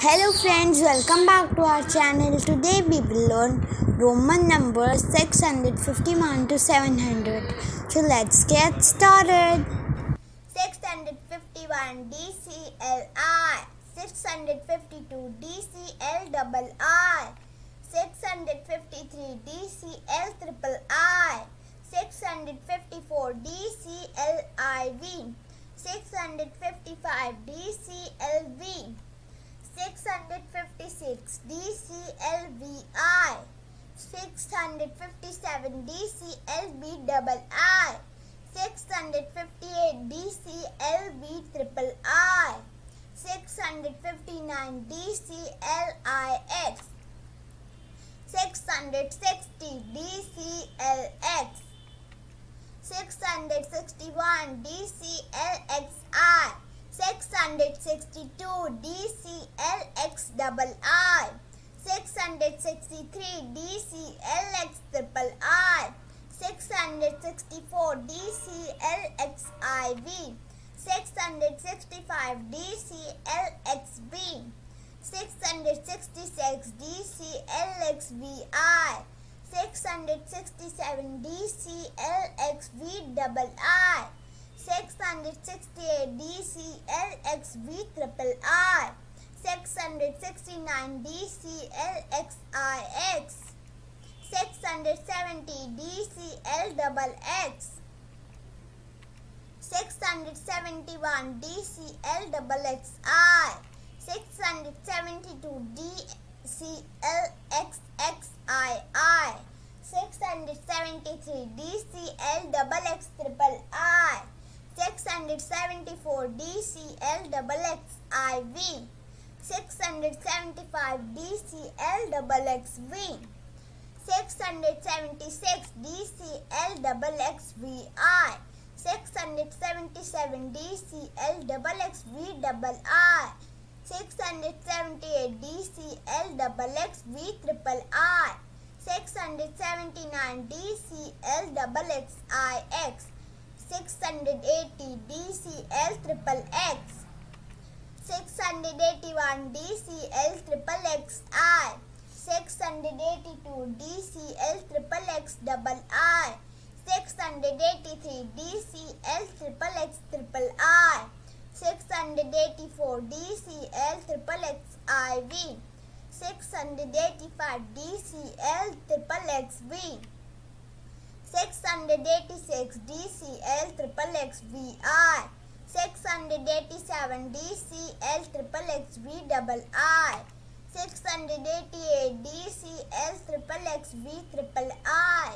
Hello friends, welcome back to our channel. Today we will learn Roman numbers 651 to 700. So let's get started. 651 DCLI 652 DCL II 653 DCL triple I 654 DCLIV 655 DCLV 656 DCLVI 657 DCLV double I 658 DCLV triple I 659 DCLIX 660 DCLX 661 DCLXI 662 DCLX double I. 663 DCLX triple I. 664 DCLXIV 665 DCLXV 666 DCLXVI 667 DCLXV double I 668 DCLXV triple I. 669 DCLXIX 670 DCL double X 671 DCL double XI 672 DCLXXII 673 DCL double X. triple I 674 DCL double XIV 675 DCL double XV 676 DCL double 677 DCL double XV 678 DCL double XV triple I. 679 DCL double XIX 680 DCL triple X. 681 DCL triple XI 682 DCL triple X double I. 683 DCL triple X triple I. 684 DCL triple XIV 685 DCL triple XV 686 DCL triple XVI 687 DCL triple XV double I 688 DCL triple XV triple I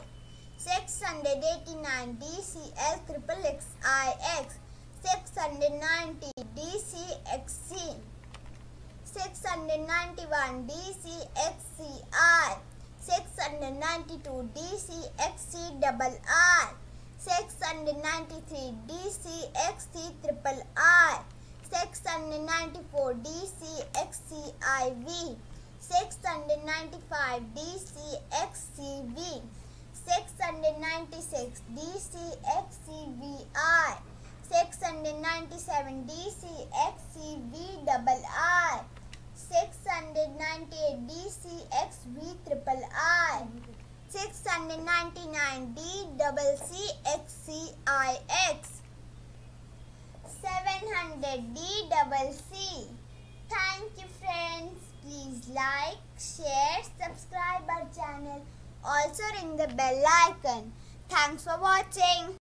689 DCL triple XIX 690 DCXC 691 DCXCI 692 DCXC double I 693 DCXC triple I 694 DCXCIV 695 DCXCV 696 DCXCVI 697 DCXCV double I 698 DCXV triple I 699 D double CXCIX 700 D double C Thank you friends. Please like, share, subscribe our channel. Also ring the bell icon. Thanks for watching.